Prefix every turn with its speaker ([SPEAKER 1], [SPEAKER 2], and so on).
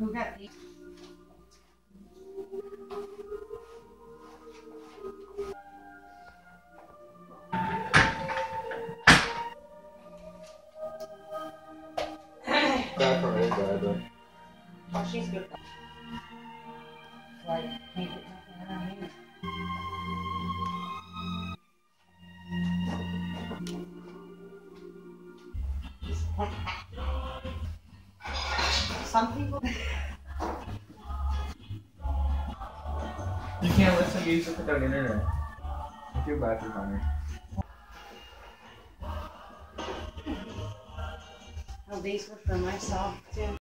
[SPEAKER 1] Who got these?
[SPEAKER 2] back from his eye.
[SPEAKER 1] Oh, she's good. Like, maybe something around here. Some people.
[SPEAKER 2] you can't listen to music without internet. I feel bad for Connor.
[SPEAKER 1] Oh, these were for myself too.